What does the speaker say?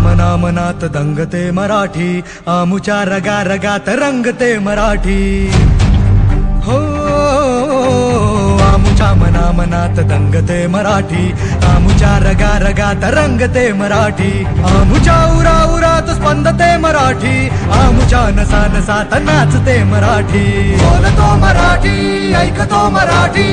मना मनात दंगते मराठी आमुच्या रगा रगात रंगते मराठी. हो आमुच्या मना मनात दंगते मराठी आमुच्या रगा रगात रंगते मराठी. आमुच्या उरा उरात स्पंदते मराठी आमुच्या नसा नसात नाचते मराठी. बोलतो मराठी ऐकतो मराठी मराठी